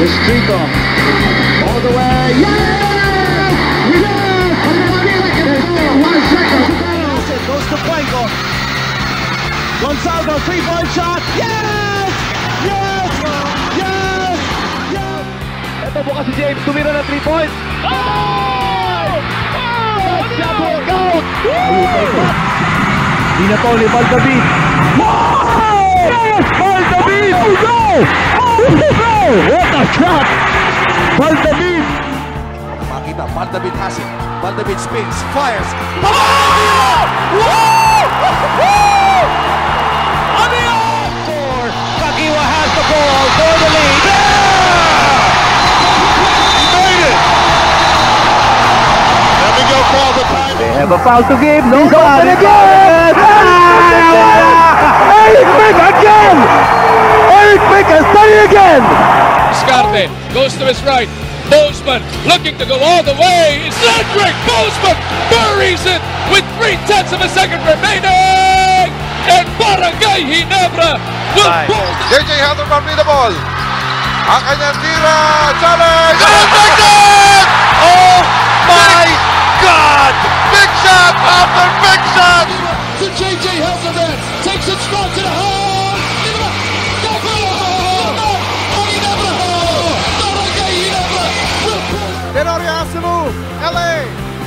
Off. All the way. Yes! Yes! Gonzalo, three-point shot. Yes! Yes! Yes! Yes! Ito bukas si James, tumira ng 3 points. Oh! Oh! Double count! Di na to ni Bal David. Oh no! No! What a shot! Bal David! Makita, has it. Bal David spins, fires. Caguioa has the ball for the lead. They have a foul to give. No again! Eric goes to his right. Bozeman looking to go all the way. It's Ledrick. Bozeman buries it with three tenths of a second remaining. And Barangay Ginebra will pull the JJ Helterbrand with the ball. Ah, Ang kanyang tira. Challenge! Oh it! Oh my God! Big shot after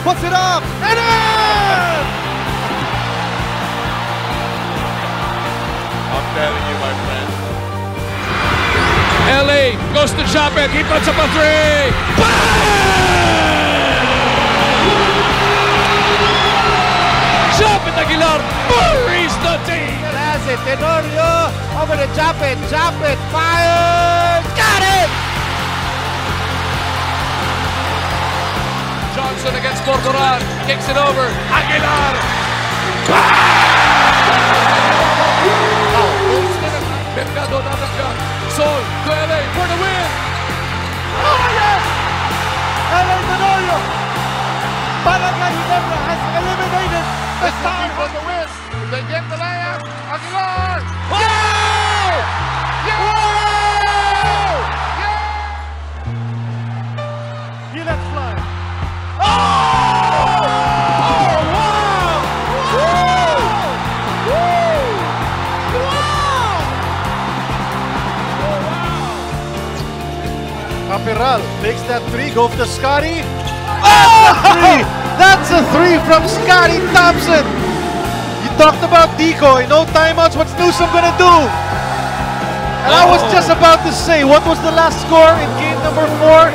puts it up and in. I'm telling you, my friend. LA goes to Japeth. He puts up a three. Bang! Japeth Aguilar buries the team. Has it. Tenorio over to Japeth. Japeth fires. Got it. Bordoran. Kicks it over. Aguilar. Mercado Navaja. Sol to for the win. Oh yes. LA Tenorio. Barangay Ginebra has eliminated the star for the win. They get the layup, Aguilar! He lets fly. Capiral makes that three, go for the Scottie. Oh! That's a three! That's a three from Scottie Thompson! You talked about decoy, no timeouts, what's Newsom gonna do? And I was just about to say, what was the last score in game number four?